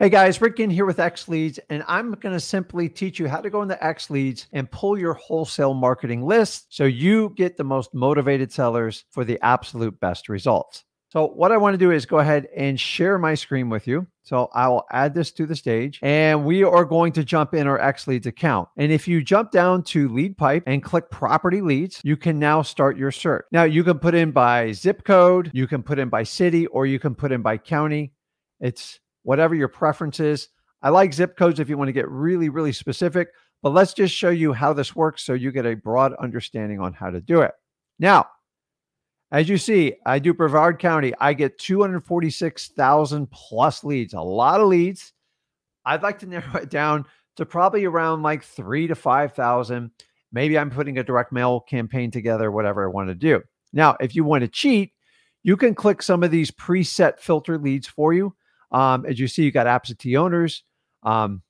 Hey guys, Rick Ginn here with XLeads, and I'm going to simply teach you how to go into XLeads and pull your wholesale marketing list so you get the most motivated sellers for the absolute best results. So, what I want to do is go ahead and share my screen with you. So, I'll add this to the stage and we are going to jump in our XLeads account. And if you jump down to Lead Pipe and click Property Leads, you can now start your search. Now, you can put in by zip code, you can put in by city, or you can put in by county. It's whatever your preference is. I like zip codes if you want to get really, really specific, but let's just show you how this works so you get a broad understanding on how to do it. Now, as you see, I do Brevard County. I get 246,000 plus leads, a lot of leads. I'd like to narrow it down to probably around like three to 5,000. Maybe I'm putting a direct mail campaign together, whatever I want to do. Now, if you want to cheat, you can click some of these preset filter leads for you. Um, as you see, you got absentee owners. Um,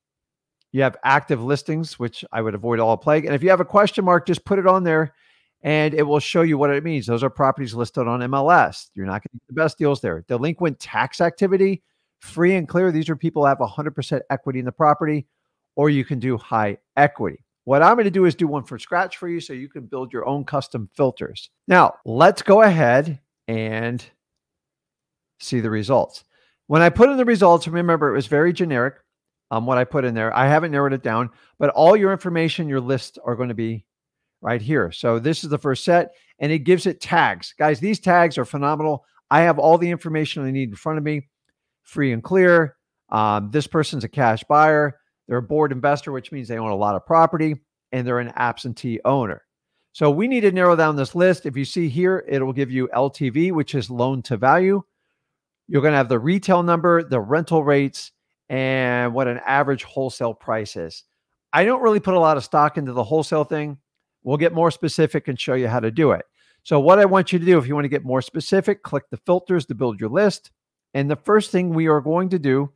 you have active listings, which I would avoid all plague. And if you have a question mark, just put it on there and it will show you what it means. Those are properties listed on MLS. You're not going to get the best deals there. Delinquent tax activity, free and clear. These are people have 100% equity in the property, or you can do high equity. What I'm going to do is do one from scratch for you so you can build your own custom filters. Now, let's go ahead and see the results. When I put in the results, remember it was very generic. Um, what I put in there, I haven't narrowed it down, but all your information, your lists are going to be right here. So this is the first set, and it gives it tags. Guys, these tags are phenomenal. I have all the information I need in front of me, free and clear. Um, this person's a cash buyer. They're a board investor, which means they own a lot of property, and they're an absentee owner. So we need to narrow down this list. If you see here, it will give you LTV, which is loan to value. You're going to have the retail number, the rental rates, and what an average wholesale price is. I don't really put a lot of stock into the wholesale thing. We'll get more specific and show you how to do it. So, what I want you to do, if you want to get more specific, click the filters to build your list. And the first thing we are going to do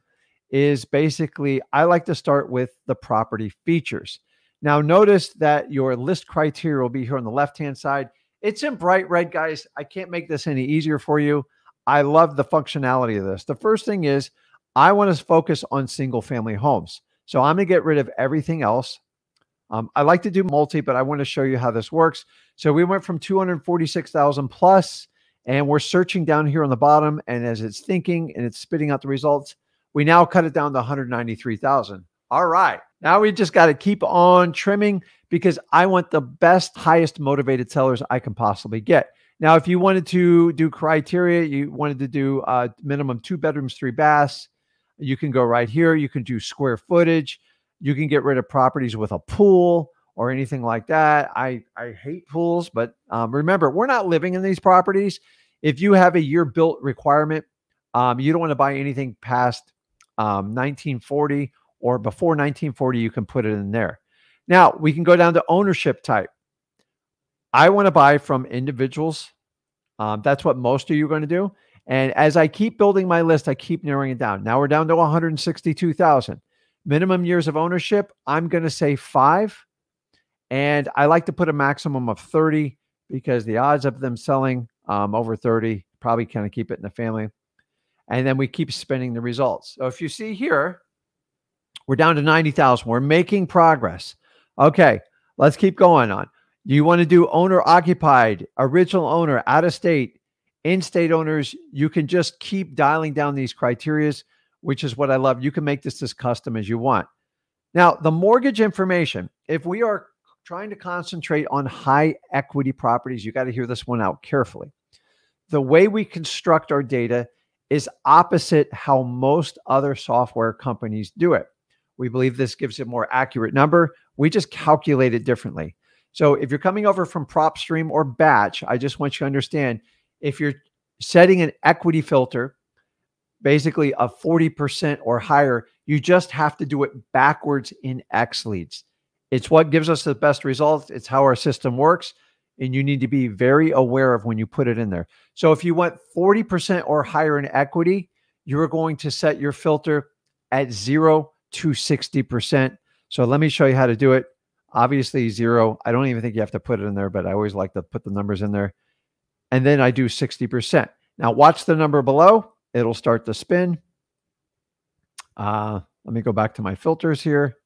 is basically, I like to start with the property features. Now, notice that your list criteria will be here on the left hand side. It's in bright red, guys. I can't make this any easier for you. I love the functionality of this. The first thing is I want to focus on single family homes. So I'm going to get rid of everything else. Um, I like to do multi, but I want to show you how this works. So we went from 246,000 plus, and we're searching down here on the bottom. And as it's thinking and it's spitting out the results, we now cut it down to 193,000. All right. Now we just got to keep on trimming because I want the best, highest motivated sellers I can possibly get. Now, if you wanted to do criteria, you wanted to do uh, minimum two bedrooms, three baths, you can go right here. You can do square footage. You can get rid of properties with a pool or anything like that. I, I hate pools, but um, remember, we're not living in these properties. If you have a year built requirement, um, you don't want to buy anything past um, 1940 or before 1940, you can put it in there. Now, we can go down to ownership type. I want to buy from individuals. Um, that's what most of you are going to do. And as I keep building my list, I keep narrowing it down. Now we're down to 162,000. Minimum years of ownership, I'm going to say five. And I like to put a maximum of 30 because the odds of them selling um, over 30 probably kind of keep it in the family. And then we keep spinning the results. So if you see here, we're down to 90,000. We're making progress. Okay, let's keep going on. Do you want to do owner occupied, original owner, out of state, in state owners? You can just keep dialing down these criterias, which is what I love. You can make this as custom as you want. Now, the mortgage information, if we are trying to concentrate on high equity properties, you got to hear this one out carefully. The way we construct our data is opposite how most other software companies do it. We believe this gives a more accurate number. We just calculate it differently. So if you're coming over from PropStream or Batch, I just want you to understand if you're setting an equity filter, basically a 40% or higher, you just have to do it backwards in XLeads. It's what gives us the best results. It's how our system works. And you need to be very aware of when you put it in there. So if you want 40% or higher in equity, you're going to set your filter at zero to 60%. So let me show you how to do it. Obviously, zero. I don't even think you have to put it in there, but I always like to put the numbers in there. And then I do 60%. Now, watch the number below. It'll start to spin. Uh, let me go back to my filters here.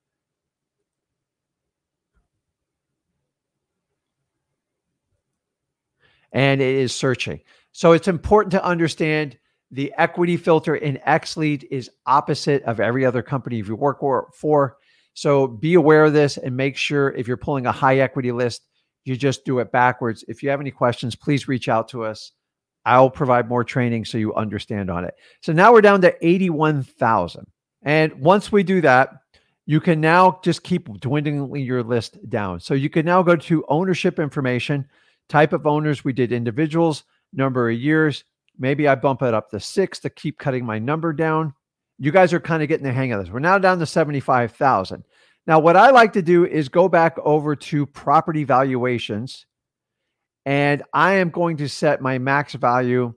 And it is searching. So it's important to understand the equity filter in XLead is opposite of every other company you work for. So be aware of this and make sure if you're pulling a high equity list, you just do it backwards. If you have any questions, please reach out to us. I'll provide more training so you understand on it. So now we're down to 81,000. And once we do that, you can now just keep dwindling your list down. So you can now go to ownership information, type of owners. We did individuals, number of years. Maybe I bump it up to six to keep cutting my number down. You guys are kind of getting the hang of this. We're now down to 75,000. Now, what I like to do is go back over to property valuations and I am going to set my max value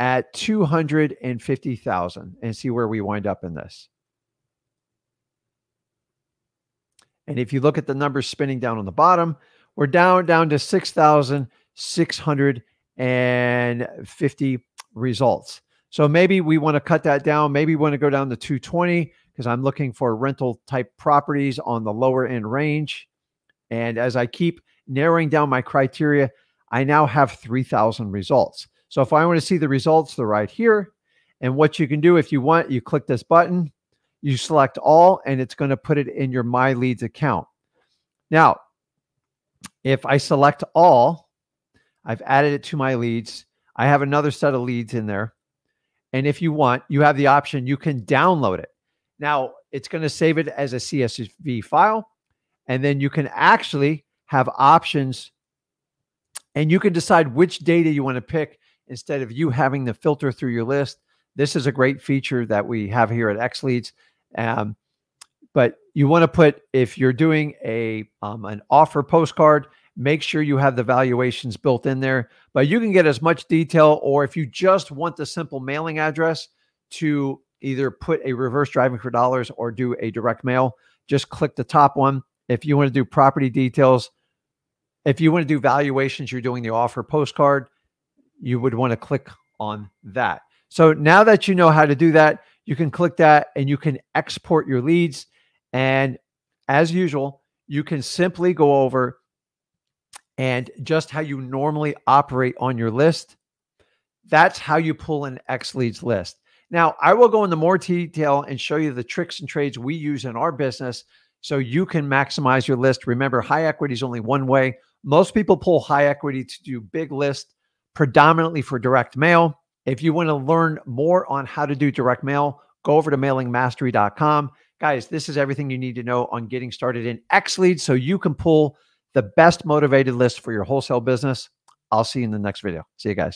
at 250,000 and see where we wind up in this. And if you look at the numbers spinning down on the bottom, we're down down to 6,650 results. So maybe we want to cut that down. Maybe we want to go down to 220 because I'm looking for rental type properties on the lower end range. And as I keep narrowing down my criteria, I now have 3,000 results. So if I want to see the results, they're right here. And what you can do if you want, you click this button, you select all, and it's going to put it in your My Leads account. Now, if I select all, I've added it to my leads. I have another set of leads in there. And if you want, you have the option, you can download it. Now, it's going to save it as a CSV file. And then you can actually have options and you can decide which data you want to pick instead of you having to filter through your list. This is a great feature that we have here at XLeads. Um, but you want to put if you're doing a um, an offer postcard, make sure you have the valuations built in there. But you can get as much detail, or if you just want the simple mailing address to either put a reverse driving for dollars or do a direct mail, just click the top one. If you want to do property details, if you want to do valuations, you're doing the offer postcard, you would want to click on that. So now that you know how to do that, you can click that and you can export your leads. And as usual, you can simply go over and just how you normally operate on your list. That's how you pull an XLeads list. Now, I will go into more detail and show you the tricks and trades we use in our business so you can maximize your list. Remember, high equity is only one way. Most people pull high equity to do big list, predominantly for direct mail. If you want to learn more on how to do direct mail, go over to mailingmastery.com. Guys, this is everything you need to know on getting started in X leads so you can pull the best motivated list for your wholesale business. I'll see you in the next video. See you guys.